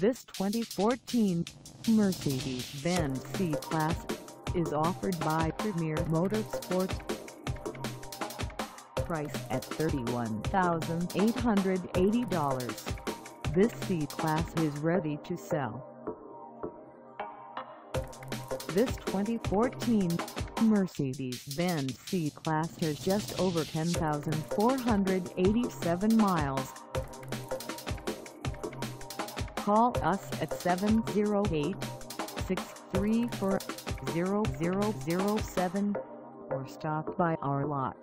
This 2014 Mercedes-Benz C-Class is offered by Premiere Motorsports. Price at $31,880. This C-Class is ready to sell. This 2014 Mercedes-Benz C-Class has just over 10,487 miles. Call us at 708-634-0007 or stop by our lot.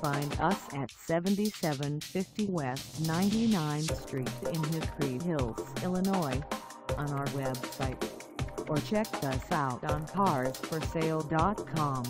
Find us at 7750 West 99th Street in Hickory Hills, Illinois on our website or check us out on carsforsale.com.